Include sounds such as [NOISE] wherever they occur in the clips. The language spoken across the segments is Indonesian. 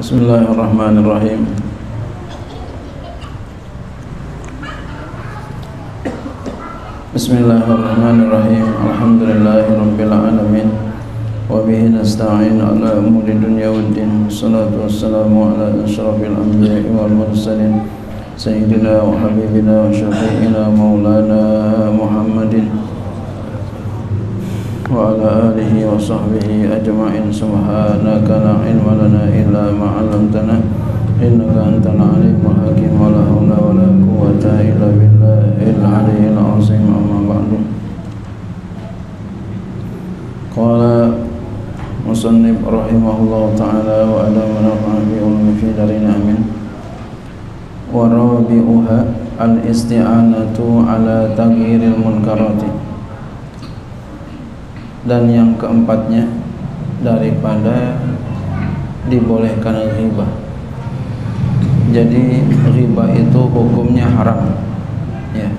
بسم الله الرحمن الرحيم بسم الله الرحمن الرحيم الحمد لله رب العالمين وبه نستعين على أمور الدنيا والدين والصلاة والسلام على أشرف الأنبياء والمرسلين سيدنا وحبيبنا وشفيعنا مولانا محمد وعلى آله وصحبه أجمعين. سبحانك لا علم لنا إلا ما علمتنا إنك أنت العليم الحكيم. ولا حول ولا قوة إلا بالله العلي العظيم. أما بعد. قال مصنف رحمه الله تعالى وألا من بعلم في دارنا آمين. ورابعها الإستعانة على تغيير المنكرات. Dan yang keempatnya daripada dibolehkan riba. Jadi riba itu hukumnya haram ya.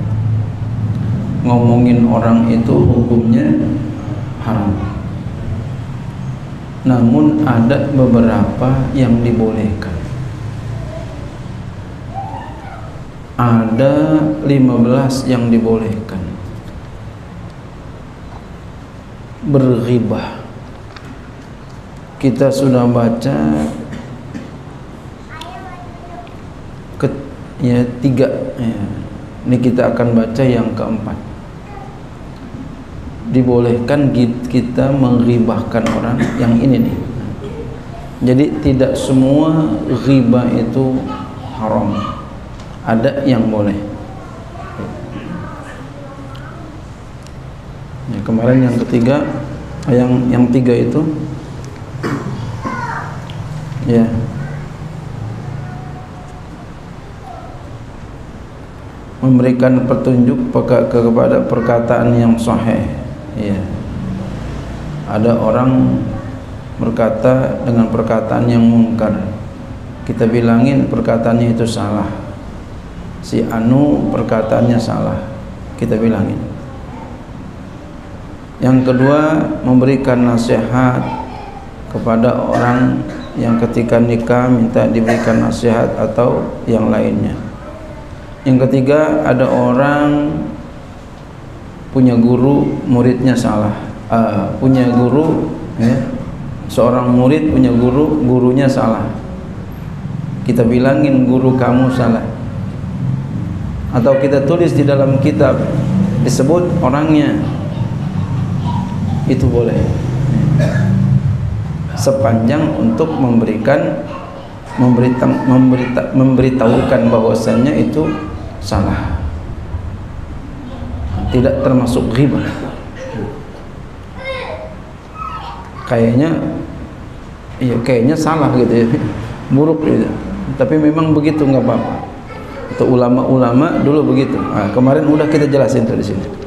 Ngomongin orang itu hukumnya haram. Namun ada beberapa yang dibolehkan. Ada 15 yang dibolehkan berghibah. Kita sudah baca ke, ya tiga ya. ini kita akan baca yang keempat. Dibolehkan kita menghibahkan orang yang ini nih. Jadi tidak semua riba itu haram. Ada yang boleh ya, kemarin yang ketiga yang yang tiga itu. Ya. Memberikan petunjuk kepada perkataan yang sahih. Ya. Ada orang berkata dengan perkataan yang mungkar. Kita bilangin perkataannya itu salah. Si anu perkataannya salah. Kita bilangin yang kedua memberikan nasihat kepada orang yang ketika nikah minta diberikan nasihat atau yang lainnya. Yang ketiga ada orang punya guru muridnya salah. Uh, punya guru ya, seorang murid punya guru gurunya salah. Kita bilangin guru kamu salah. Atau kita tulis di dalam kitab disebut orangnya itu boleh. Sepanjang untuk memberikan memberita, memberita, memberitahukan bahwasannya itu salah. Tidak termasuk riba. Kayaknya iya kayaknya salah gitu ya. Buruk gitu. Tapi memang begitu nggak apa-apa. Itu ulama-ulama dulu begitu. Nah, kemarin udah kita jelasin tuh di sini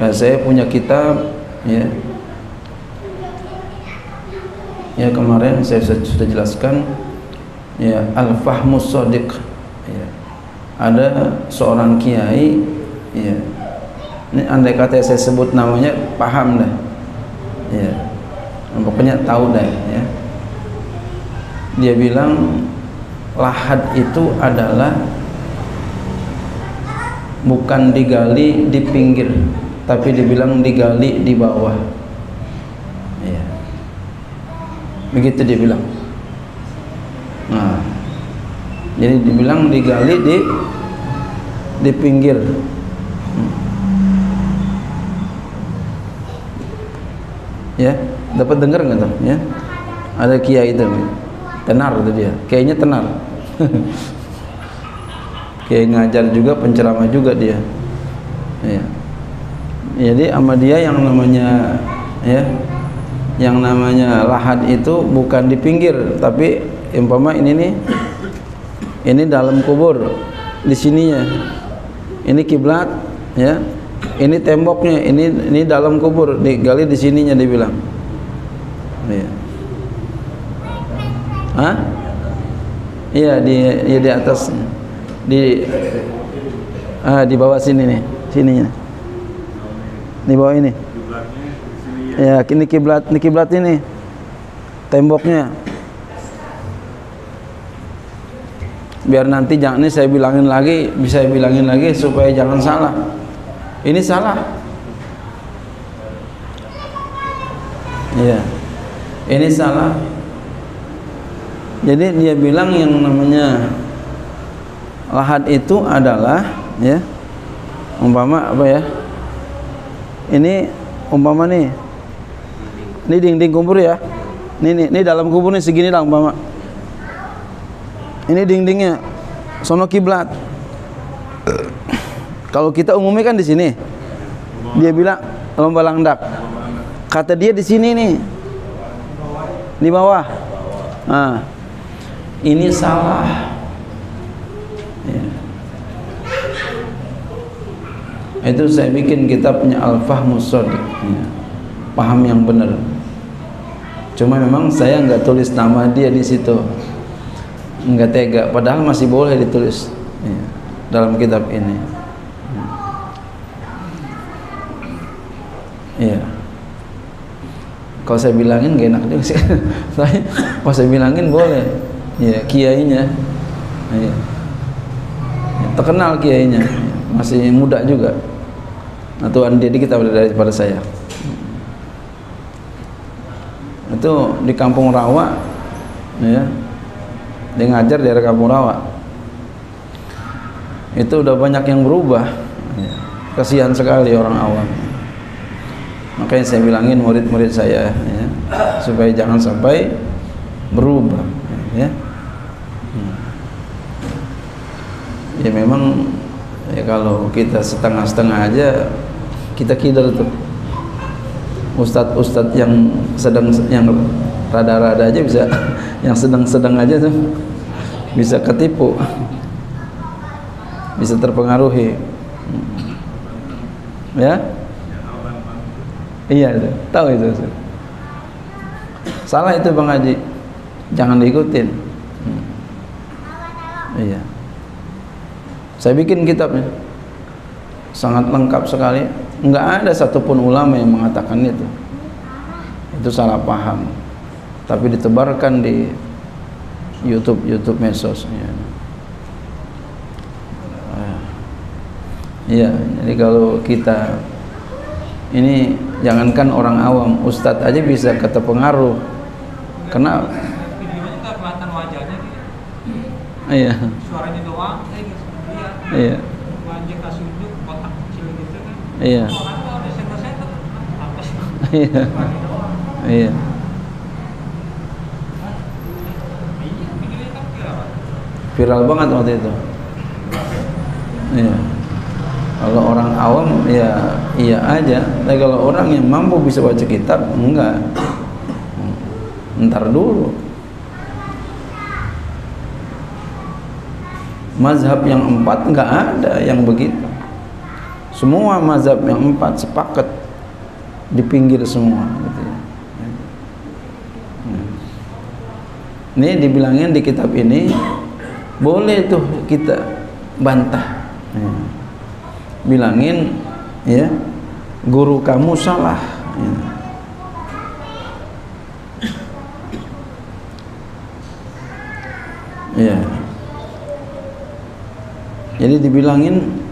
nah, saya punya kitab ya. Ya kemarin saya sudah jelaskan ya al-fahmus sadiq. Ya. ada seorang kiai ya. Ini andai kata saya sebut namanya paham dah. Ya. Pokoknya tahu dah ya. Dia bilang lahad itu adalah bukan digali di pinggir tapi dibilang digali di bawah. Ya begitu dia bilang nah. Jadi dibilang digali di di pinggir. Hmm. ya dapat dengar nggak tuh? Ya. Ada kiai itu tenar itu dia. Kayaknya tenar. [LAUGHS] Kayak ngajar juga penceramah juga dia. Ya jadi sama dia yang namanya ya yang namanya lahad itu bukan di pinggir tapi umpama ini nih ini dalam kubur di sininya. Ini kiblat ya ini temboknya ini ini dalam kubur digali di sininya dibilang. Ya Hah? Iya di ya di atas di ah di bawah sini nih sininya di bawah ini Ya, ini kiblat, ini kiblat ini. Temboknya. Biar nanti jangan ini saya bilangin lagi, bisa saya bilangin lagi supaya jangan salah. Ini salah. Iya. Ini salah. Jadi dia bilang yang namanya lahat itu adalah ya umpama apa ya? Ini umpama nih. Ini dinding kubur ya. Ini nih ini dalam kubur nih segini lah umpama. Ini dindingnya. Sono kiblat. Kalau kita umumnya kan di sini. Dia bilang lomba langdak. Kata dia di sini nih. Di bawah. Nah. Ini salah itu saya bikin kitabnya Al-Fahmus ya. paham yang benar. Cuma memang saya nggak tulis nama dia di situ. Nggak tega. Padahal masih boleh ditulis ya, dalam kitab ini. Iya kalau saya bilangin gak enak juga sih. [LAUGHS] Tapi kalau saya bilangin boleh. Ya kiainya. Ya. terkenal kiainya. Masih muda juga nah, Tuhan jadi kita daripada saya. Itu di kampung Rawa ya. Dia ngajar di daerah kampung Rawa. Itu udah banyak yang berubah ya. kasihan sekali orang awam. Makanya saya bilangin murid-murid saya ya, supaya jangan sampai berubah ya. Ya memang ya kalau kita setengah-setengah aja kita kider tuh. Ustadz-ustadz yang sedang yang rada-rada aja bisa [LAUGHS] yang sedang-sedang aja tuh bisa ketipu. Bisa terpengaruhi. Ya? Iya itu. Tahu itu. Salah itu bang Haji. Jangan diikutin. Hmm. iya. Saya bikin kitabnya sangat lengkap sekali nggak ada satupun ulama yang mengatakan itu itu salah paham tapi ditebarkan di YouTube YouTube mesos ya. Iya, jadi kalau kita ini jangankan orang awam, ustadz aja bisa kata pengaruh. Karena Iya. Suaranya doang, Iya. Iya. Iya. Iya. Viral banget waktu itu. Iya. Kalau orang awam ya iya aja, tapi kalau orang yang mampu bisa baca kitab enggak. Ntar dulu. Mazhab yang empat enggak ada yang begitu semua mazhab yang empat sepakat di pinggir semua gitu ya. Ini dibilangin di kitab ini boleh tuh kita bantah. Ya. Bilangin ya guru kamu salah. Ya. ya. Jadi dibilangin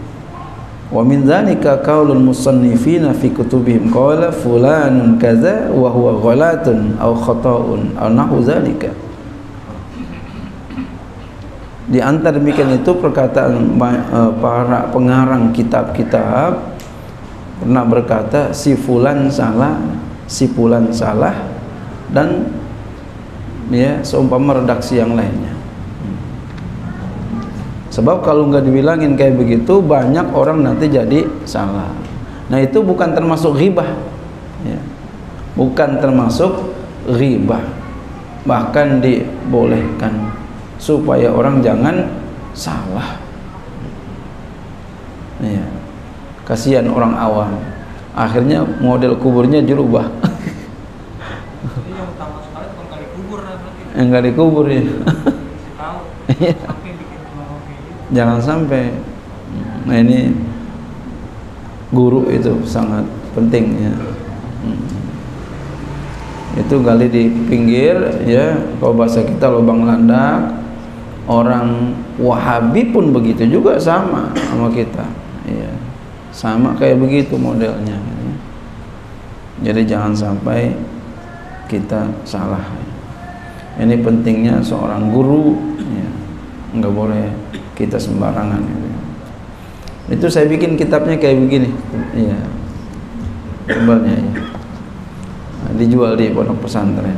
wa min dzalika qaulul musannifina fi kutubihim. Qala fulanun kaza wa huwa ghalatun aw khata'un aw nahu dzalika di antara demikian itu perkataan uh, para pengarang kitab-kitab pernah berkata si fulan salah si fulan salah dan ya seumpama redaksi yang lainnya Sebab kalau nggak dibilangin kayak begitu banyak orang nanti jadi salah. Nah itu bukan termasuk ribah, ya. bukan termasuk ribah, bahkan dibolehkan supaya orang jangan salah. Ya. Kasihan orang awam. Akhirnya model kuburnya dirubah. yang nggak dikubur ya. [LAUGHS] Jangan sampai. Nah ini guru itu sangat penting ya. Hmm. itu gali di pinggir ya. Kalau bahasa kita lubang landak. Orang Wahabi pun begitu juga sama sama kita ya. Sama kayak begitu modelnya ya. jadi jangan sampai kita salah ini pentingnya seorang guru ya. Nggak boleh kita sembarangan gitu. itu saya bikin kitabnya kayak begini ya tebalnya ya nah, dijual di pondok pesantren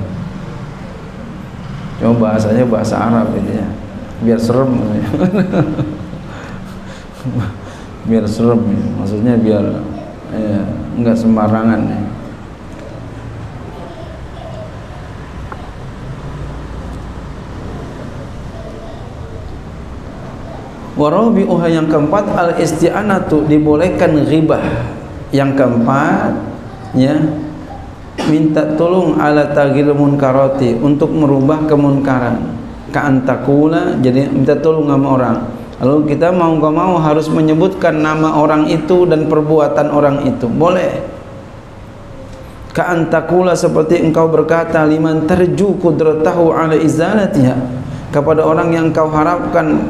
coba bahasanya bahasa Arab gitu ya biar serem [LAUGHS] biar serem ya. maksudnya biar ya, enggak sembarangan ya. Warabi'uha yang keempat al isti'anatu dibolehkan ghibah. Yang keempat ya minta tolong ala tagil munkarati untuk merubah kemunkaran. Ka'antakula jadi minta tolong sama orang. Lalu kita mau enggak mau harus menyebutkan nama orang itu dan perbuatan orang itu. Boleh. Ka'antakula seperti engkau berkata liman terju kudratahu ala izalatiha kepada orang yang kau harapkan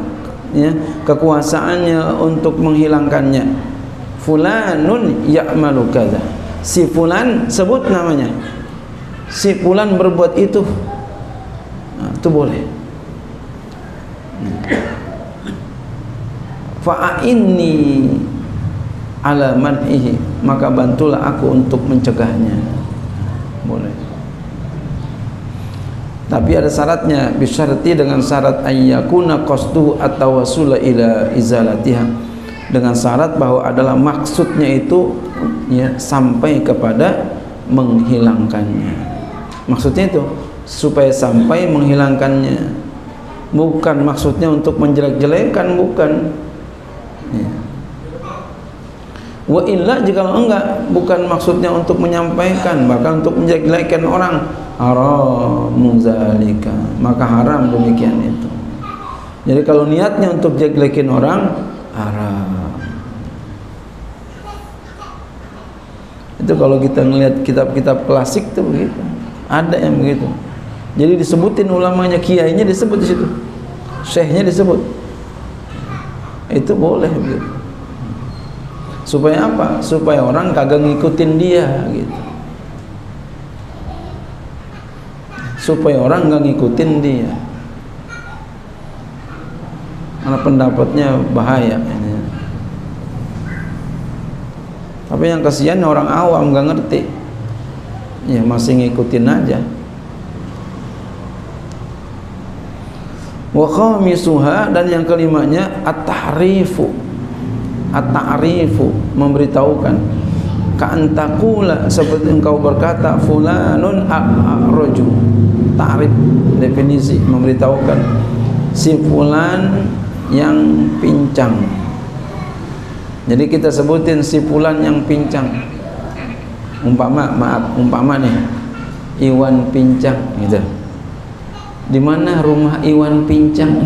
ya, kekuasaannya untuk menghilangkannya. Fulanun ya'malu kadza. Si fulan sebut namanya. Si fulan berbuat itu. Nah, itu boleh. Fa'inni ala man'ihi. Maka bantulah aku untuk mencegahnya. Boleh tapi ada syaratnya bisyarti dengan syarat ayyakuna qasduhu atau wasula ila izalatiha. Dengan syarat bahwa adalah maksudnya itu ya sampai kepada menghilangkannya. Maksudnya itu supaya sampai menghilangkannya. Bukan maksudnya untuk menjelek-jelekan bukan. Ya. wa illa jika enggak bukan maksudnya untuk menyampaikan bahkan untuk menjelek-jelekan orang haram zalika. Maka haram demikian itu. Jadi kalau niatnya untuk jelekin orang haram. Itu kalau kita melihat kitab-kitab klasik itu begitu. Ada yang begitu. Jadi disebutin ulamanya kiainya disebut di situ. Syekhnya disebut. Itu boleh begitu. Supaya apa? Supaya orang kagak ngikutin dia gitu supaya orang nggak ngikutin dia. Karena pendapatnya bahaya. Ini. tapi yang kasihan orang awam nggak ngerti. Ya masih ngikutin aja. Wa khamisuha dan yang kelimanya at-tahrifu. At-ta'rifu memberitahukan ka'antakula seperti engkau berkata fulanun a'raju. Ta'rif definisi memberitahukan si fulan yang pincang. Jadi kita sebutin si fulan yang pincang. Umpama maaf umpama nih Iwan pincang gitu. Di mana rumah Iwan pincang? [LAUGHS]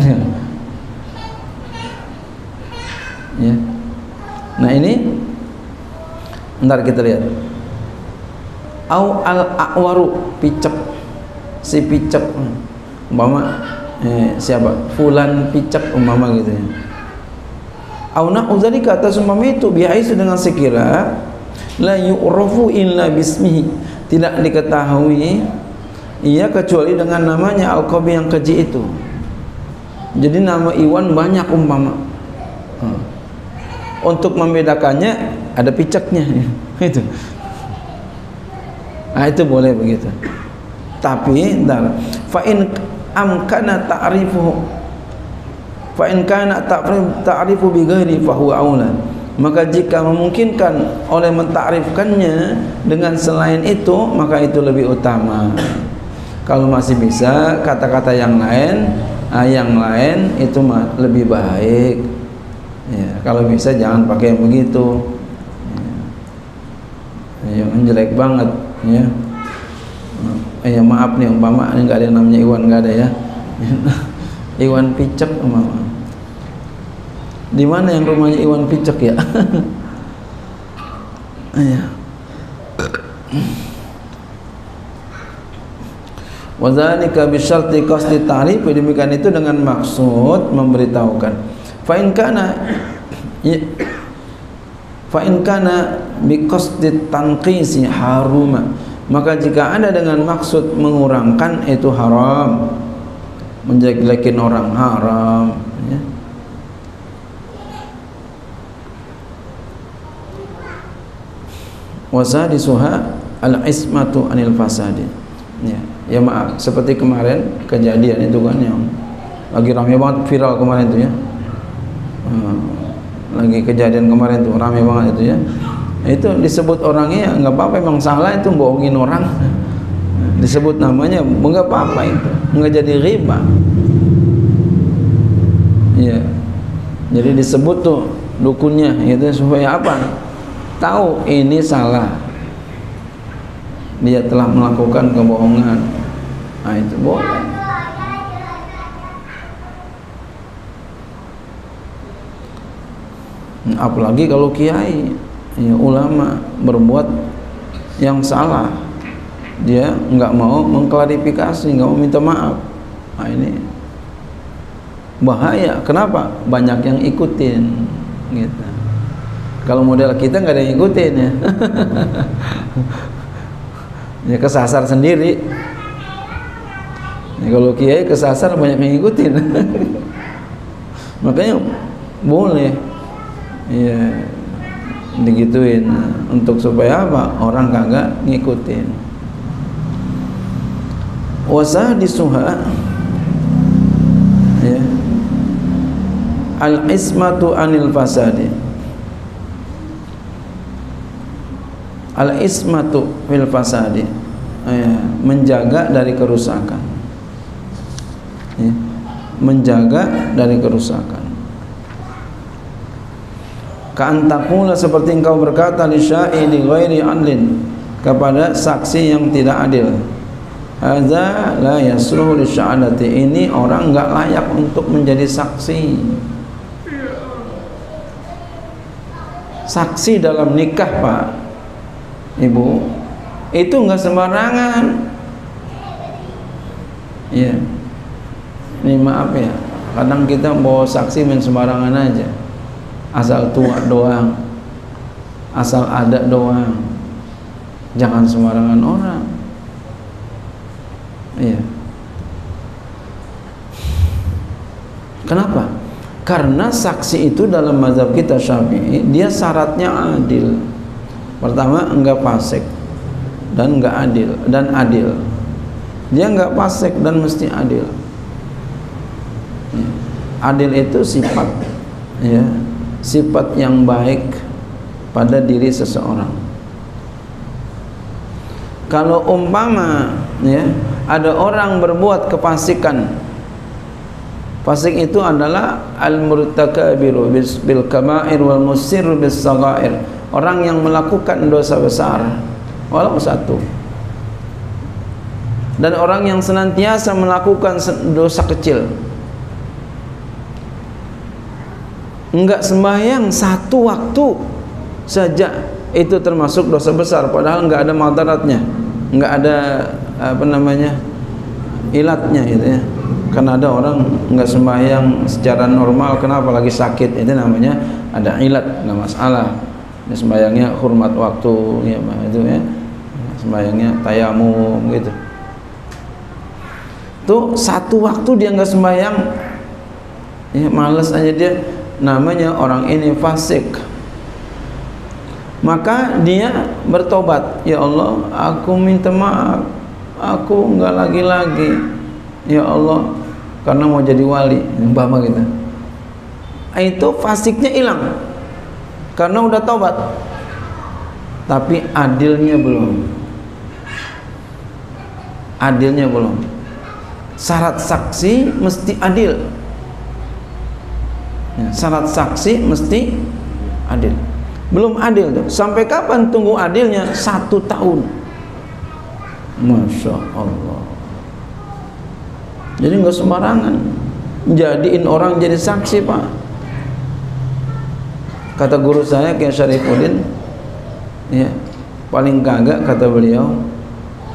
Ya. Nah ini ntar kita lihat. Au al akwaru picek si picek umpama eh, siapa? Fulan picek umpama gitu ya. Au na'udzali kata umpama itu biaisu dengan sekira la yu'rafu illa bismihi. Tidak diketahui ia kecuali dengan namanya alqabi yang keji itu. Jadi nama Iwan banyak umpama. Hmm. Untuk membedakannya ada piceknya. [LAUGHS] Itu. Nah itu boleh begitu. Tapi entar fa in amkana ta'rifuhu fa in kana ta'rifu bi ghairi fa huwa maka jika memungkinkan oleh mentakrifkannya dengan selain itu maka itu lebih utama. Kalau masih bisa kata-kata yang lain ah, yang lain itu lebih baik ya, kalau bisa jangan pakai yang begitu. Ya, yang jelek banget ya. Eh, ya maaf nih umpama ini nggak ada yang namanya Iwan nggak ada ya. [LAUGHS] Iwan Picek umpama di mana yang rumahnya Iwan Picek ya? [LAUGHS] Ya. Wa dzalika bi syarti qasdi ta'rif demikian itu dengan maksud memberitahukan fa in kana fa in kana bi qasdi tanqisi haruma. Maka jika ada dengan maksud mengurangkan itu haram. Menjelek-jelekin orang haram ya. suha al-ismatu anil fasadi. Ya ya maaf seperti kemarin kejadian itu kan yang lagi ramai banget viral kemarin itu ya hmm, lagi kejadian kemarin itu ramai banget itu ya. Itu disebut orangnya nggak apa-apa emang salah itu bohongin orang. Disebut namanya nggak apa-apa itu. Nggak jadi riba. Ya jadi disebut tuh dukunnya itu supaya apa? Tahu ini salah. Dia telah melakukan kebohongan. Nah itu boleh apalagi kalau kiai ya, ulama berbuat yang salah. Dia nggak mau mengklarifikasi nggak mau minta maaf. Nah ini bahaya. Kenapa? Banyak yang ikutin gitu. Kalau model kita nggak ada yang ikutin ya. [LAUGHS] Ya kesasar sendiri. Ya, kalau kiai kesasar banyak yang ikutin [LAUGHS] makanya boleh ya digituin. Untuk supaya apa? Orang kagak ngikutin. Wasah disuha ya al ismatu anil fasadi. Al ismatu fil fasadi. Ya, menjaga dari kerusakan. Ya, menjaga dari kerusakan Ka'antakula seperti engkau berkata li sya'ili ghairi adlin kepada saksi yang tidak adil. Hadza la yasluhu li sya'adati. Ini orang enggak layak untuk menjadi saksi. Saksi dalam nikah, Pak. Ibu, itu enggak sembarangan. Iya. Ini maaf ya. Kadang kita bawa saksi main sembarangan aja asal tua doang. Asal ada doang. Jangan sembarangan orang. Iya. Kenapa? Karena saksi itu dalam mazhab kita syafi'i dia syaratnya adil. Pertama enggak fasik dan enggak adil dan adil. Dia enggak fasik dan mesti adil. Iya. adil itu sifat ya sifat yang baik pada diri seseorang. Kalau umpama ya, ada orang berbuat kefasikan. Fasik itu adalah al-murtakabiru bil kama'ir wal musir bis sagair. Orang yang melakukan dosa besar walau satu. Dan orang yang senantiasa melakukan dosa kecil enggak sembahyang satu waktu saja. Itu termasuk dosa besar padahal enggak ada madaratnya. Enggak ada apa namanya ilatnya gitu ya. Karena ada orang enggak sembahyang secara normal kenapa? Lagi sakit itu namanya ada ilat enggak masalah. Ya, sembahyangnya hormat waktu ya itu ya. Sembahyangnya tayamum gitu. Tuh satu waktu dia enggak sembahyang ya malas aja dia namanya orang ini fasik. Maka dia bertobat ya Allah aku minta maaf. Aku enggak lagi-lagi. Ya Allah karena mau jadi wali umpama gitu itu fasiknya hilang karena udah tobat. Tapi adilnya belum. Adilnya belum. Syarat saksi mesti adil ya, syarat saksi mesti adil. Belum adil tuh. Sampai kapan tunggu adilnya? Satu tahun. Masya Allah. Jadi nggak sembarangan. Jadiin orang jadi saksi pak. Kata guru saya Kiai Syarifuddin ya paling kagak kata beliau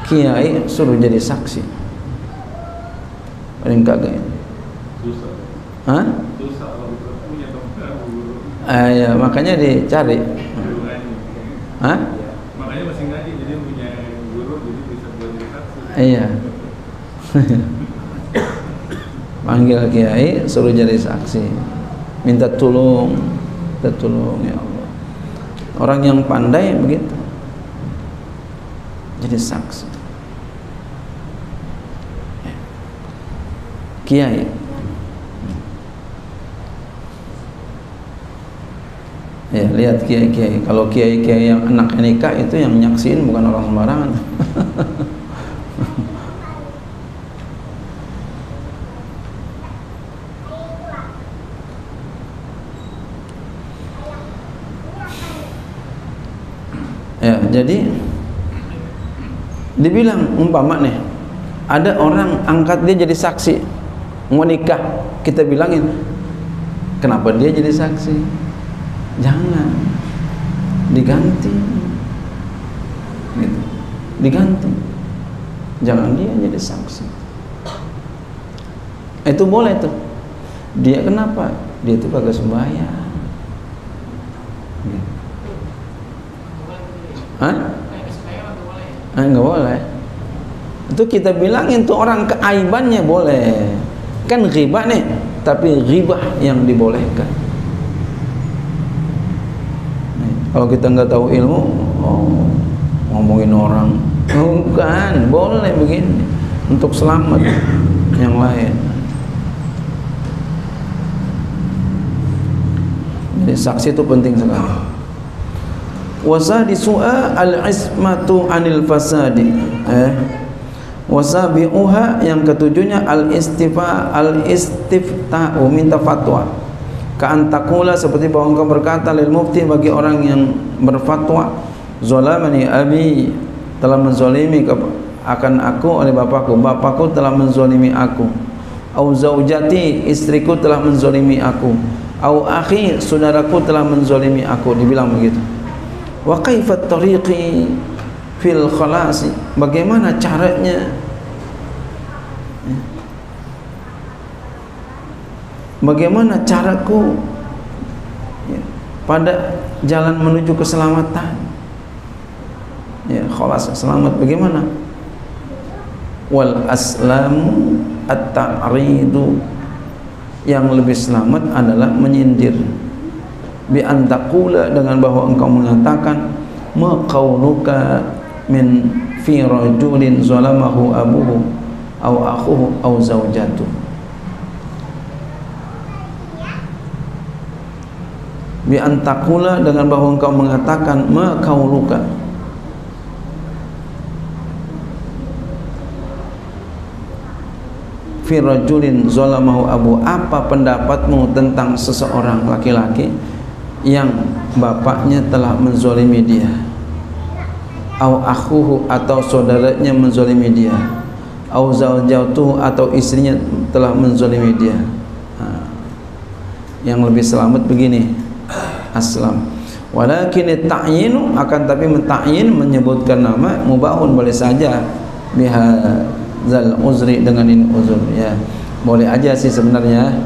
kiai suruh jadi saksi. Paling kagak susah. Hah? susah kalau kita punya teman guru Ah, ya, makanya dicari. Hah? makanya masih ngaji jadi punya guru jadi bisa saksi Iya. Panggil kiai suruh jadi saksi. Minta tolong, minta tolong ya Allah. Orang yang pandai begitu. Jadi saksi. Ya. Kiai. Ya, lihat kiai-kiai. Kalau kiai-kiai yang anak nikah itu yang nyaksiin bukan orang sembarangan. [LAUGHS] ya jadi dibilang umpama nih ada orang angkat dia jadi saksi mau nikah kita bilangin kenapa dia jadi saksi jangan diganti gitu. diganti jangan dia jadi saksi itu boleh tuh dia kenapa dia tuh kagak sembahyang gitu. Ah, enggak boleh. Itu kita bilangin tuh orang keaibannya boleh. Kan ghibah nih, tapi ghibah yang dibolehkan. Nih, kalau kita nggak tahu ilmu, oh, ngomongin orang, bukan, boleh begini. Untuk selamat yang lain. Jadi saksi itu penting sekali. Wasadisu'a al-ismatu anil fasadi eh. Wasabi'uha yang ketujuhnya al-istifa al-istifta'u minta fatwa ka'antakula seperti bahwa engkau berkata lil mufti bagi orang yang berfatwa zolamani abi telah menzolimi akan aku oleh bapakku. Bapakku telah menzolimi aku. Au zaujati istriku telah menzolimi aku. Au akhi saudaraku telah menzolimi aku. Dibilang begitu. Wa kaifat tariqi fil khalasi? Bagaimana caranya bagaimana caraku ya, pada jalan menuju keselamatan? Ya khalas selamat. Bagaimana? Wal aslamu at-ta'ridu. Yang lebih selamat adalah menyindir. Bi antaqula dengan bahwa engkau mengatakan ma qauluka min fi rajulin zalamahu abuhu au akhuhu au zaujatu bi antaqula dengan bahwa engkau mengatakan ma qauluka fi rajulin zalamahu abu. Apa pendapatmu tentang seseorang laki-laki yang bapaknya telah menzolimi dia? Au akhuhu atau saudaranya menzolimi dia? Au zaujatuhu atau istrinya telah menzolimi dia? Yang lebih selamat begini aslam. Walakin ta'yinu akan tapi mentakyin menyebutkan nama mubahun boleh saja. Biha zal uzri dengan ini uzur ya. Boleh aja sih sebenarnya.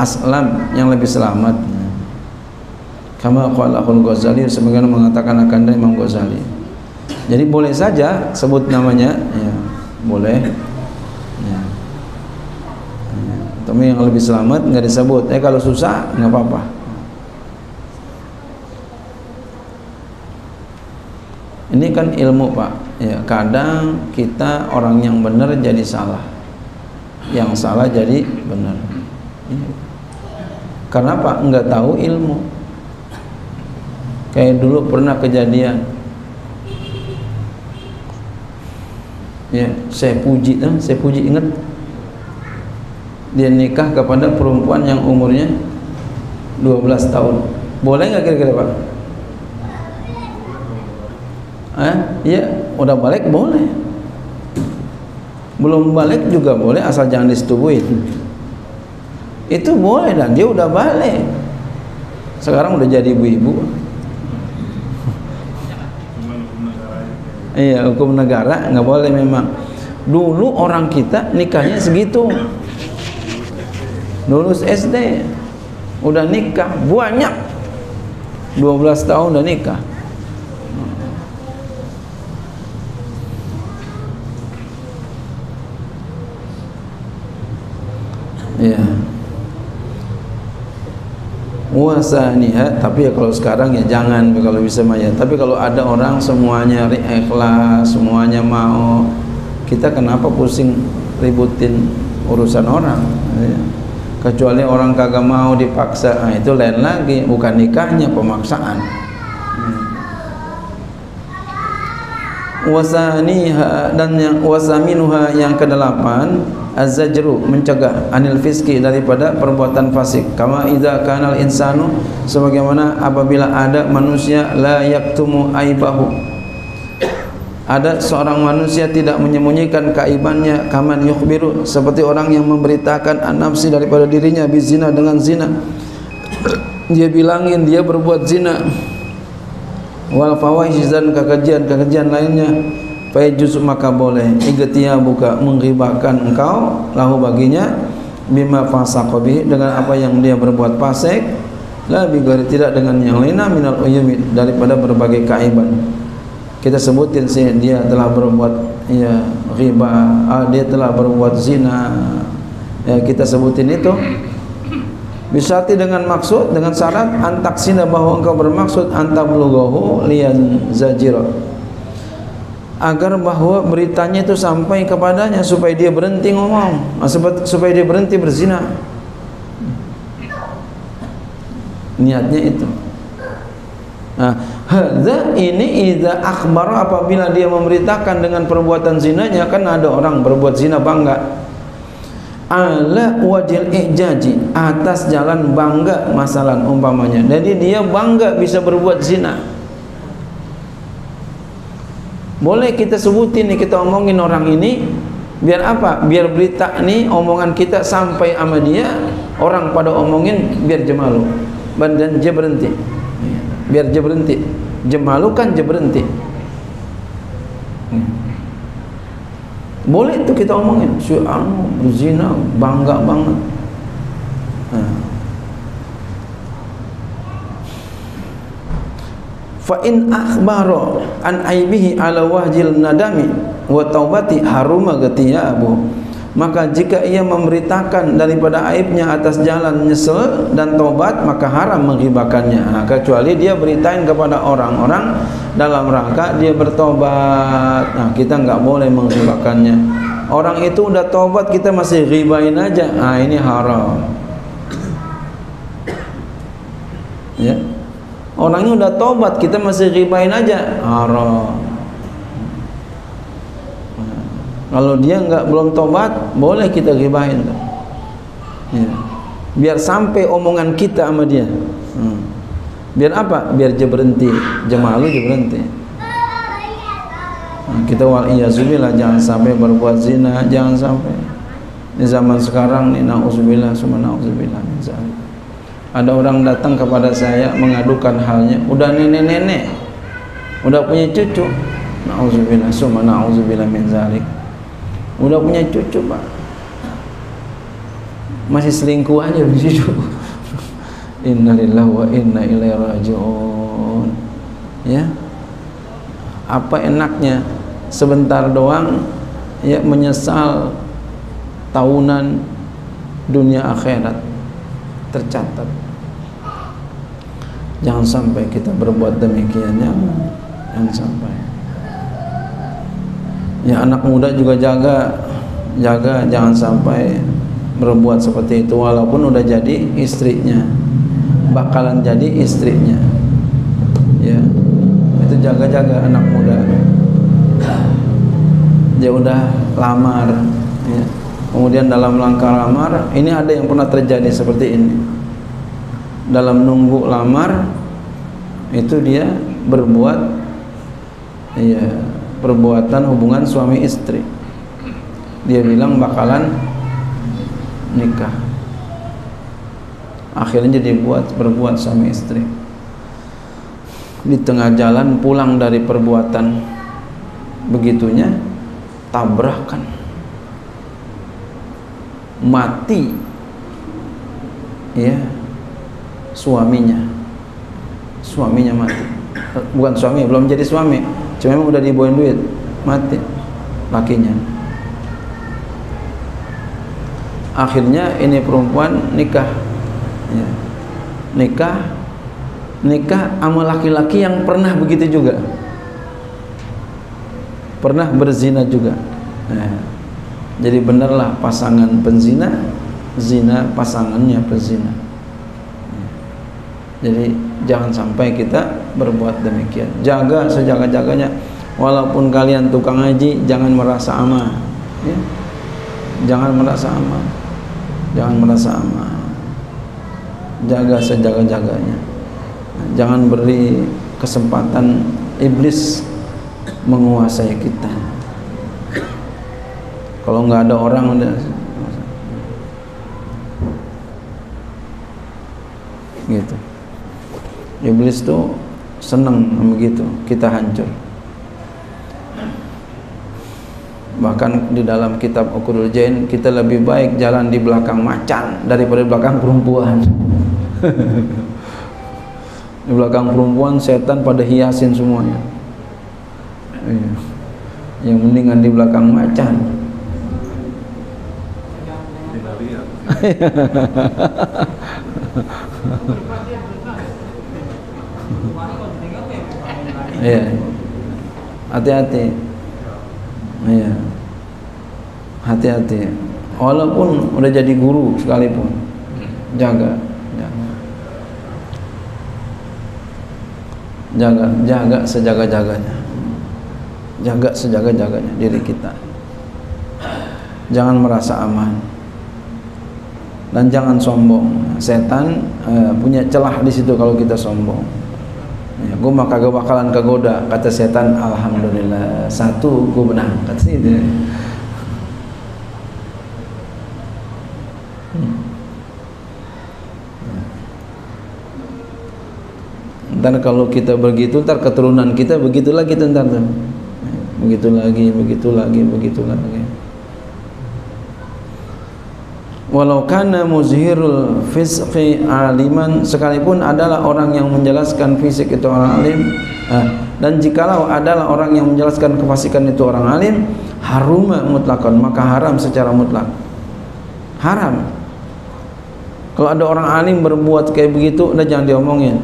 Aslam yang lebih selamat. Kama qalahul Ghazali sebagaimana mengatakan akan Imam Ghazali. Jadi boleh saja sebut namanya ya. Boleh. Ya. ya. tapi yang lebih selamat nggak disebut. Eh kalau susah nggak apa-apa ini kan ilmu pak. Ya kadang kita orang yang benar jadi salah. Yang salah jadi benar. Ya. karena apa? Nggak tahu ilmu. Kayak dulu pernah kejadian. Ya saya puji kan saya puji ingat. Dia nikah kepada perempuan yang umurnya 12 tahun. Boleh nggak kira-kira pak eh? Iya udah balik boleh. Belum balik juga boleh asal jangan disetubuhin. Itu boleh dan dia udah balik. Sekarang udah jadi ibu-ibu. Iya hukum negara nggak boleh memang. Dulu orang kita nikahnya segitu. Lulus SD udah nikah banyak. 12 tahun udah nikah ya wasaniha tapi ya kalau sekarang ya jangan kalau bisa mah ya. Tapi kalau ada orang semuanya ikhlas semuanya mau kita kenapa pusing ributin urusan orang? Ya. kecuali orang kagak mau dipaksa nah, itu lain lagi bukan nikahnya pemaksaan. Wasaniha dan yang wasaminuha yang kedelapan az-zajru mencegah anil fiski daripada perbuatan fasik. Kama idza kanal insanu sebagaimana apabila ada manusia la yaktumu aibahu. Ada seorang manusia tidak menyembunyikan kaibannya kaman yukhbiru seperti orang yang memberitakan an-nafsi daripada dirinya bizina dengan zina. Dia bilangin dia berbuat zina. Wal fawahish dan kekejian-kekejian lainnya fayajuz maka boleh. Igtiya buka menghibahkan engkau lahu baginya bima fasaqabi dengan apa yang dia berbuat fasik la bigari tidak dengan yang lainnya minal uyumi daripada berbagai kaiban kita sebutin sih dia telah berbuat ya riba ah, dia telah berbuat zina. Ya kita sebutin itu. Bisati dengan maksud dengan syarat antaksina bahwa engkau bermaksud antablugahu lian zajira agar bahwa beritanya itu sampai kepadanya supaya dia berhenti ngomong. Ah, supaya dia berhenti berzina. Niatnya itu. Nah, ini idza akhbar apabila dia memberitakan dengan perbuatan zinanya kan ada orang berbuat zina bangga. Ala wajil ijaji atas jalan bangga masalah umpamanya. Jadi dia bangga bisa berbuat zina boleh kita sebutin nih kita omongin orang ini biar apa? Biar berita nih omongan kita sampai sama dia orang pada omongin biar jemalu dan dia berhenti. Biar dia berhenti. Jemalu kan dia berhenti. Boleh itu kita omongin. Si anu berzina bangga banget. Ha. Fa in akhbaro an aibihi ala wahjil nadami wa taubati haruma gatiyabu maka jika ia memberitakan daripada aibnya atas jalan nyesel dan tobat maka haram menghibahkannya. Nah, kecuali dia beritain kepada orang-orang dalam rangka dia bertobat nah kita enggak boleh menghibahkannya. Orang itu udah tobat kita masih ribain aja. Nah ini haram. Ya orangnya udah tobat kita masih ribain aja. Haram. Kalau dia enggak belum tobat boleh kita gibahin ya. biar sampai omongan kita sama dia. Hmm. biar apa? Biar dia berhenti. Dia malu dia berhenti. Nah, kita wal iyazubillah jangan sampai berbuat zina jangan sampai. Di zaman sekarang nih nauzubillah summa nauzubillah ada orang datang kepada saya mengadukan halnya. Udah nenek-nenek. Udah punya cucu. Nauzubillah summa nauzubillah min zalik. Udah punya cucu pak. Masih selingkuh aja di situ. [LAUGHS] Innalillahi wa inna ilaihi rajiun. Ya. Apa enaknya? Sebentar doang ya menyesal tahunan dunia akhirat. Tercatat jangan sampai kita berbuat demikian jangan. Sampai. Ya anak muda juga jaga jaga jangan sampai berbuat seperti itu. Walaupun udah jadi istrinya bakalan jadi istrinya. Ya itu jaga-jaga anak muda. Dia udah lamar ya. kemudian dalam langkah lamar ini ada yang pernah terjadi seperti ini dalam nunggu lamar itu dia berbuat ya perbuatan hubungan suami istri. Dia bilang bakalan nikah. Akhirnya jadi buat berbuat suami istri. Di tengah jalan pulang dari perbuatan begitunya tabrakan. Mati. Ya suaminya. Suaminya mati. Bukan suami belum jadi suami. Cuma memang udah dibawain duit mati lakinya. Akhirnya ini perempuan nikah. Ya. nikah nikah sama laki-laki yang pernah begitu juga. Pernah berzina juga. Nah, jadi benarlah pasangan penzina zina pasangannya penzina jadi jangan sampai kita berbuat demikian. Jaga sejaga-jaganya. Walaupun kalian tukang haji jangan merasa aman. Ya. jangan merasa aman. Jangan merasa aman. Jaga sejaga-jaganya. Jangan beri kesempatan iblis menguasai kita. Kalau nggak ada orang udah gitu iblis tuh seneng begitu kita hancur. Bahkan di dalam kitab Ukurul Jain kita lebih baik jalan di belakang macan daripada di belakang perempuan. [LAUGHS] Di belakang perempuan setan pada hiasin semuanya. Iya. yang mendingan di belakang macan [LAUGHS] iya. Hati-hati. Iya. Hati-hati. Walaupun udah jadi guru sekalipun. Jaga. Jaga. Jaga sejaga-jaganya. Jaga sejaga-jaganya diri kita. Jangan merasa aman. Dan jangan sombong. Setan uh, punya celah di situ kalau kita sombong ya, gue mah kagak bakalan kegoda kata setan alhamdulillah satu gue menang kata itu hmm. ntar kalau kita begitu ntar keturunan kita begitu lagi ntar begitu lagi begitu lagi begitu lagi walau kana muzhirul fisqi aliman sekalipun adalah orang yang menjelaskan fisik itu orang alim eh, dan jikalau adalah orang yang menjelaskan kefasikan itu orang alim haruma mutlakon maka haram secara mutlak. Haram. Kalau ada orang alim berbuat kayak begitu udah jangan diomongin.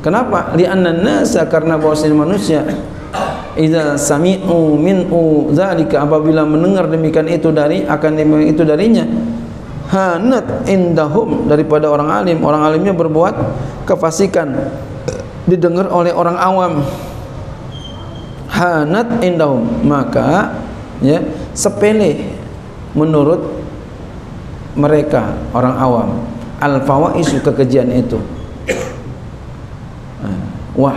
Kenapa? Li'anna nasa karena bahwasanya manusia idza sami'u min'u zalika apabila mendengar demikian itu dari akan itu darinya hanat indahum. Daripada orang alim. Orang alimnya berbuat kefasikan. Didengar oleh orang awam. Hanat indahum. Maka ya sepele menurut mereka orang awam. Al fawaisu kekejian itu. Wa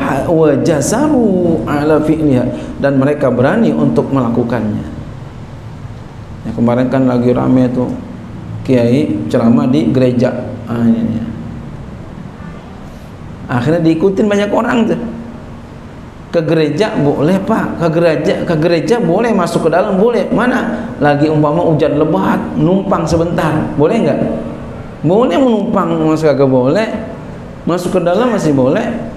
jazaru ala fi'liha. Dan mereka berani untuk melakukannya. Ya, kemarin kan lagi rame tuh kiai ceramah di gereja. Ah, akhirnya diikutin banyak orang tuh. Ke gereja boleh pak. Ke gereja ke gereja boleh masuk ke dalam boleh. Mana? Lagi umpama hujan lebat numpang sebentar. Boleh nggak? Boleh menumpang masuk ke boleh. Masuk ke dalam masih boleh.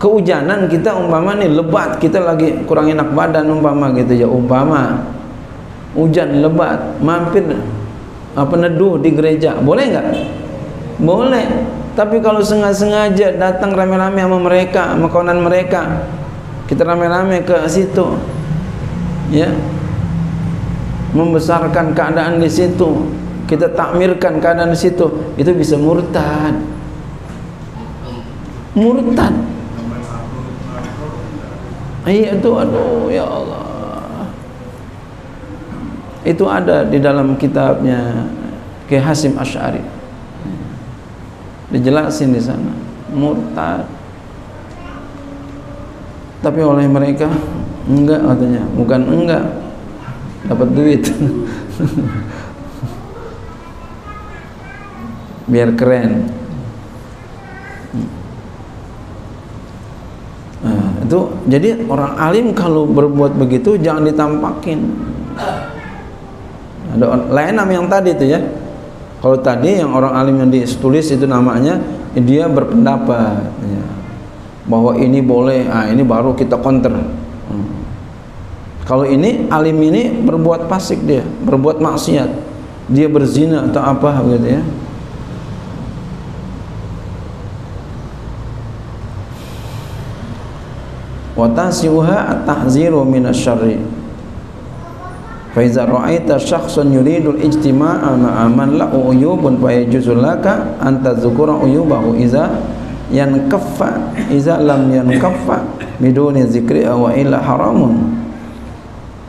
Kehujanan kita umpama nih lebat kita lagi kurang enak badan umpama gitu ya umpama. Hujan lebat mampir apa neduh di gereja? Boleh nggak? Boleh. Tapi kalau sengaja-sengaja datang rame-rame sama mereka sama mereka kita rame-rame ke situ ya. Membesarkan keadaan di situ. Kita takmirkan keadaan di situ. Itu bisa murtad. Murtad. Iya itu aduh ya Allah itu ada di dalam kitabnya Ki Hasim Asy'ari. Dijelasin di sana. Murtad. Tapi oleh mereka enggak katanya. Bukan enggak. Dapat duit. [LAUGHS] Biar keren. Nah, itu jadi orang alim kalau berbuat begitu jangan ditampakin ada lain nama yang tadi itu ya. Kalau tadi yang orang alim yang ditulis itu namanya dia berpendapat ya, bahwa ini boleh ah ini baru kita counter. Hmm. kalau ini alim ini berbuat fasik dia berbuat maksiat. Dia berzina atau apa gitu ya. Wa tasiuha at-tahziru fa iza ra'aita syakhsan yuridu al-ijtima'a ma'a man lahu uyubun fa yajuzu laka an tadhkura uyubahu iza yankaffa iza lam yankaffa biduni zikri wa illa haramun.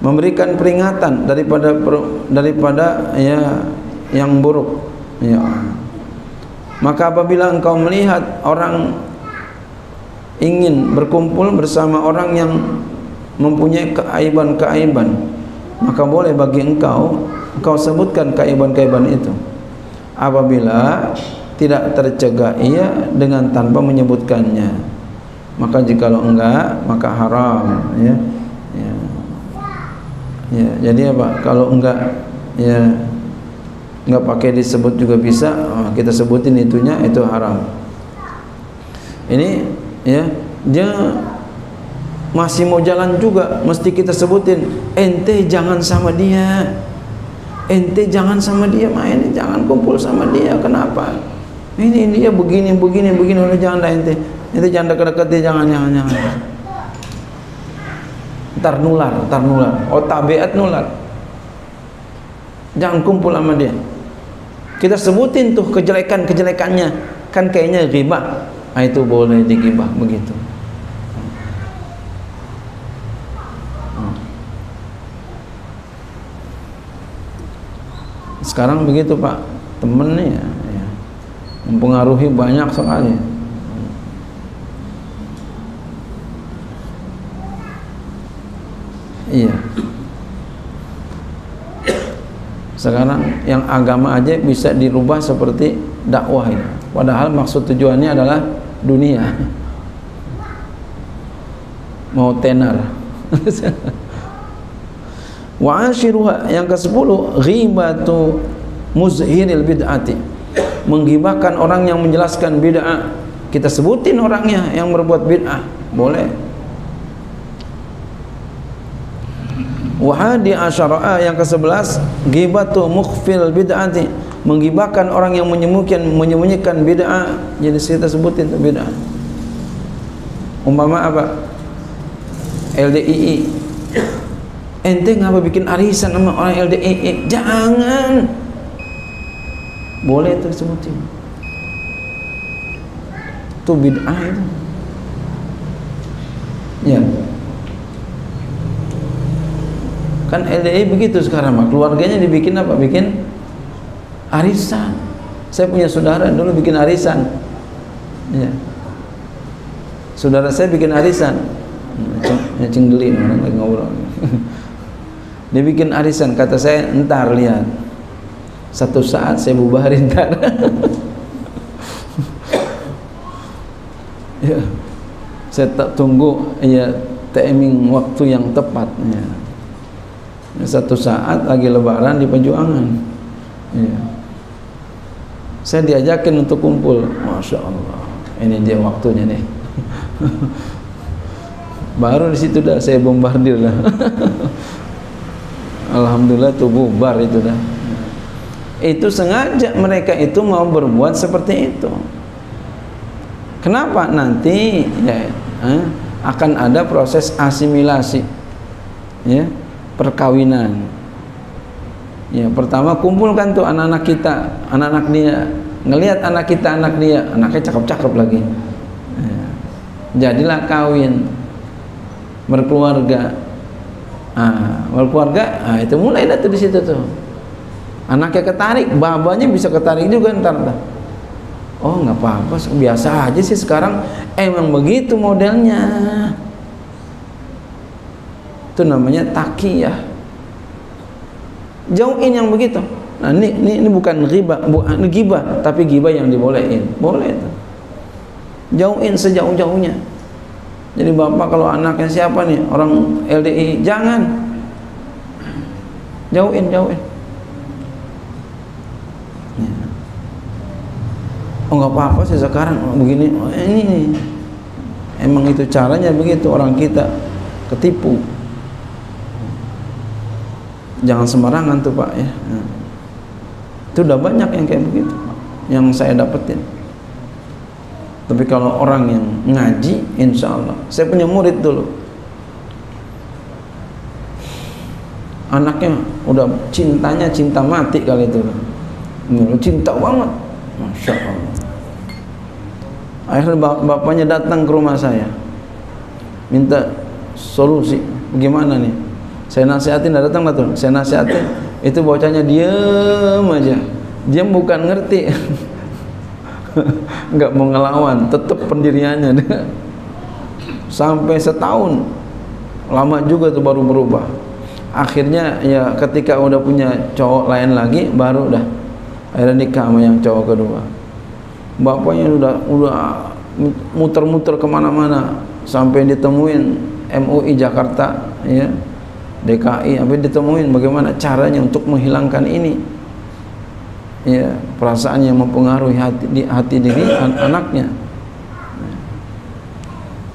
Memberikan peringatan daripada daripada ya yang buruk. Ya. Maka apabila engkau melihat orang ingin berkumpul bersama orang yang mempunyai keaiban-keaiban maka boleh bagi engkau engkau sebutkan keaiban-keaiban itu. Apabila tidak tercegah ia dengan tanpa menyebutkannya. Maka jikalau enggak maka haram ya. Ya, ya jadi apa? Kalau enggak ya enggak pakai disebut juga bisa. Oh, kita sebutin itunya itu haram. Ini ya dia masih mau jalan juga mesti kita sebutin ente jangan sama dia. Ente jangan sama dia main jangan kumpul sama dia. Kenapa? Ini dia begini begini begini. Udah jangan dah ente. Ente jangan dekat-dekat dia jangan jangan jangan. Ntar nular ntar nular. Oh tabiat nular. Jangan kumpul sama dia. Kita sebutin tuh kejelekan-kejelekannya. Kan kayaknya riba. Ah, itu boleh digibah begitu sekarang begitu pak. Temen nih ya, ya. Mempengaruhi banyak sekali. Iya. Sekarang yang agama aja bisa dirubah seperti dakwah ini. Padahal maksud tujuannya adalah dunia. Mau tenar [LAUGHS] wa ashiruha yang ke-10 ghibatu muzhiril bid'ati. Menggibahkan orang yang menjelaskan bid'ah. Kita sebutin orangnya yang berbuat bid'ah. Boleh? Wahadi asyara'a yang ke-11 ghibatu mukhfil bid'ati. Menggibahkan orang yang menyembunyikan menyembunyikan bid'ah. Jadi kita sebutin itu bid'ah. Umpama apa? LDII ente ngapa bikin arisan sama orang LDII jangan. Boleh itu sebutin itu bid'ah itu. Ya. Kan LDI begitu sekarang mah keluarganya dibikin apa? Bikin arisan. Saya punya saudara dulu bikin arisan. Ya. saudara saya bikin arisan. Ya orang lagi ngobrol dia bikin arisan kata saya entar lihat. Satu saat saya bubarin entar [LAUGHS] ya. Saya tak tunggu ya timing waktu yang tepat ya. satu saat lagi lebaran di perjuangan ya. Saya diajakin untuk kumpul. Masya Allah ini dia waktunya nih. [LAUGHS] Baru di situ dah saya bombardir dah [LAUGHS] Alhamdulillah tuh bubar itu dah. Itu sengaja mereka itu mau berbuat seperti itu. Kenapa? Nanti ya eh, akan ada proses asimilasi ya perkawinan. Ya pertama kumpulkan tuh anak-anak kita anak-anak dia ngelihat anak kita anak dia anaknya cakep-cakep lagi. Ya. jadilah kawin berkeluarga ah, berkeluarga ah, itu mulai dah tuh di situ tuh. Anaknya ketarik babanya bisa ketarik juga ntar dah oh nggak apa-apa biasa aja sih sekarang. Emang begitu modelnya. Itu namanya takiyah. Jauhin yang begitu. Nah ini ini, ini bukan riba bukan gibah tapi gibah yang dibolehin. Boleh itu jauhin sejauh-jauhnya jadi bapak kalau anaknya siapa nih orang LDI jangan jauhin jauhin. Ya. Oh nggak apa-apa sih sekarang oh, begini oh, ini nih emang itu caranya begitu orang kita ketipu. Jangan sembarangan tuh pak ya. Nah. Itu udah banyak yang kayak begitu yang saya dapetin tapi kalau orang yang ngaji insya Allah. Saya punya murid dulu. Anaknya udah cintanya cinta mati kali itu. Cinta banget. Masya Allah. Akhirnya bap bapaknya datang ke rumah saya. Minta solusi. Gimana nih? Saya nasihatin datang tuh? Saya nasihatin. Itu bocahnya diam aja. Dia bukan ngerti [LAUGHS] [LAUGHS] nggak mau ngelawan tetap pendiriannya sampai setahun lama juga tuh baru berubah. Akhirnya ya ketika udah punya cowok lain lagi baru dah akhirnya nikah sama yang cowok kedua. Bapaknya udah udah muter-muter ke mana-mana sampai ditemuin MUI Jakarta ya. DKI sampai ditemuin bagaimana caranya untuk menghilangkan ini ya perasaan yang mempengaruhi hati, di, hati diri an anaknya.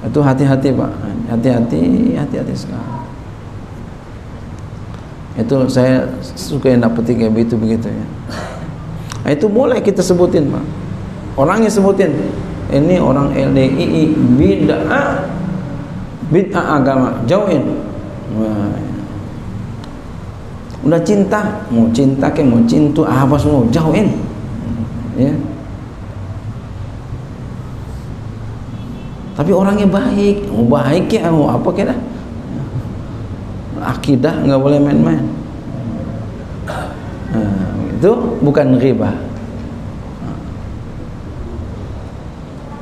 Itu hati-hati pak. Hati-hati hati-hati sekali. Itu saya suka yang dapat kayak begitu begitu ya. Nah, itu boleh kita sebutin pak. Orangnya sebutin. Ini orang LDII bid'ah bid'ah agama. Jauhin. Wah. Udah cinta mau cinta ke mau cintu apa semua jauhin. Ya. Tapi orangnya baik mau baik ya mau apa kira akidah nggak boleh main-main. Nah, itu bukan riba.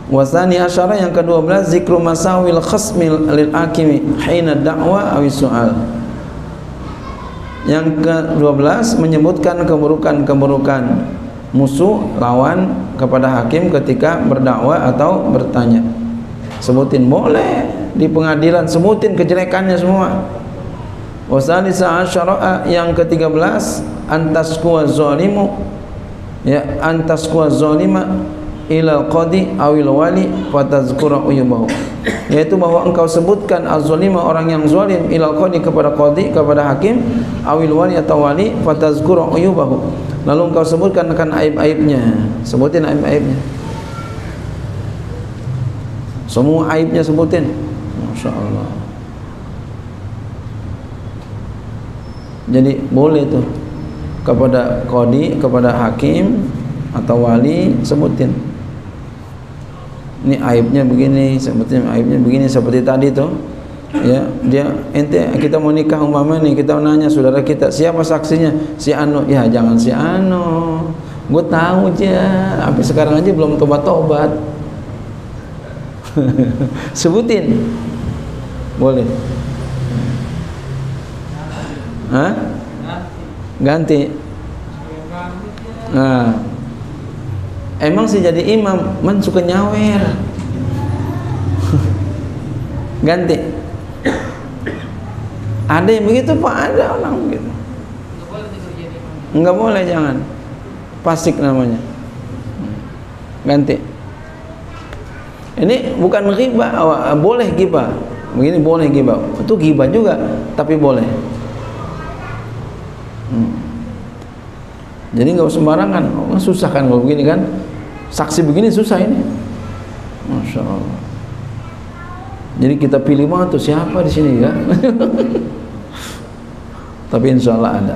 Wasani asyara yang ke-12 zikru masawil khasmil lil akimi hina da'wa awi su'al. Yang ke-12 menyebutkan keburukan-keburukan musuh lawan kepada hakim ketika berdakwah atau bertanya. Sebutin boleh di pengadilan sebutin kejelekannya semua. Wasani asyara yang ke-13 antas kuwa zalimu ya antas kuwa zalima ila qadi awil wali fatazkura uyubahu yaitu bahwa engkau sebutkan az-zalima orang yang zalim ila qadi kepada qadi kepada hakim awil wali atau wali fatazkura uyubahu. Lalu engkau sebutkan akan aib-aibnya. Sebutin aib-aibnya. Semua aibnya sebutin. Masya Allah jadi boleh tuh kepada qadi kepada hakim atau wali sebutin ini aibnya begini seperti aibnya begini seperti tadi tuh ya dia ente kita mau nikah umpama nih kita nanya saudara kita siapa saksinya? Si Anu. Ya jangan si Anu. Gue tahu aja sampai sekarang aja belum tobat-tobat. [LAUGHS] Sebutin. Boleh. Hah? ganti. Nah emang sih jadi imam man suka nyawer. [LAUGHS] Ganti. Ada yang begitu pak? Ada orang begitu nggak boleh jangan. Pasik namanya. Ganti. Ini bukan riba. Boleh giba begini boleh giba itu giba juga tapi boleh. Hmm. jadi nggak sembarangan. Susah kan kalau begini kan saksi begini susah ini. Masya Allah. Jadi kita pilih mana tuh siapa di sini ya? [LAUGHS] Tapi insya Allah ada.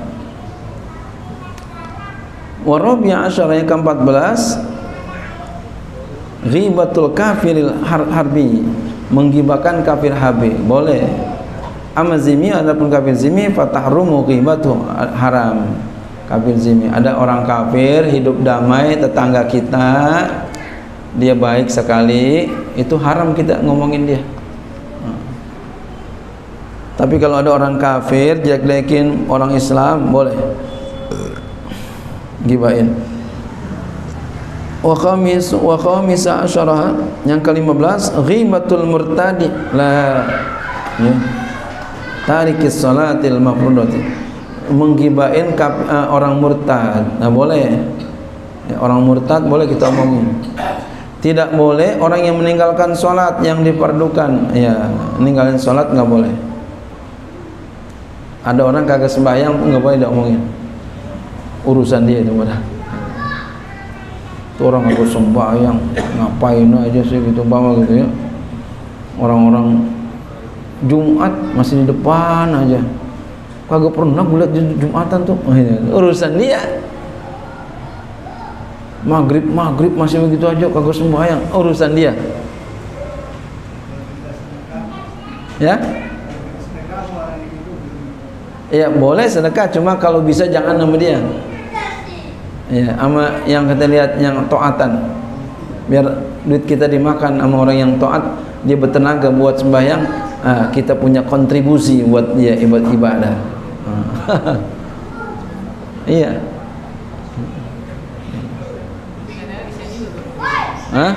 Warabiya asyara yang ke-14. Ghibatul kafiril har harbi. Menggibakan kafir harbi Boleh. Ama zimi adapun kafir zimi Fatahrumu ghibatu haram kafir zimi. Ada orang kafir hidup damai tetangga kita dia baik sekali itu haram kita ngomongin dia. Hmm. tapi kalau ada orang kafir jelek-jelekin orang Islam boleh. Gibain. Wa khamis wa yang ke-15 ghibatul murtadi. La. Ya. Tarikis salatil mafrudati menggibain uh, orang murtad nah boleh Ya, orang murtad boleh kita omongin. Tidak boleh orang yang meninggalkan sholat yang diperdukan. Ya, meninggalkan sholat nggak boleh. Ada orang kagak sembahyang nggak boleh diomongin. Urusan dia itu pada. Itu orang kagak sembahyang, ngapain aja sih gitu bawa gitu ya. Orang-orang Jumat masih di depan aja. Kagak pernah gue lihat Jumatan tuh. Urusan dia. Maghrib maghrib masih begitu aja kagak sembahyang. Urusan dia. Ya? Ya boleh sedekah cuma kalau bisa jangan sama dia. Ya sama yang kita lihat yang toatan. Biar duit kita dimakan sama orang yang toat dia bertenaga buat sembahyang ah, kita punya kontribusi buat dia ibadah ibadah [LAUGHS] iya Hah?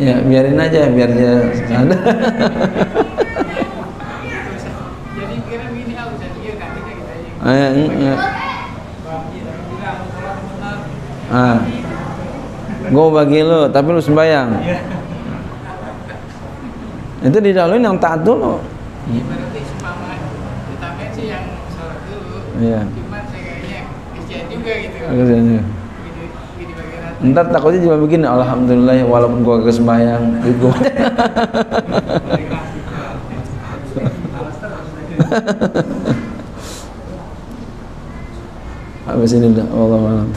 Ya biarin aja biar dia ada. Jadi kira begini aku jadi ya nanti kita aja. Ah, ya. Ah. Gue bagi lu, tapi lu sembayang. Itu didahuluin yang taat dulu. Iya berarti utama sih yang sholat dulu. Iya. Cuman saya kayaknya kesian juga gitu. Ntar takutnya juga begini, alhamdulillah ya, walaupun gua kagak sembahyang, gua. [LAUGHS] Habis ini dah, Allah malam.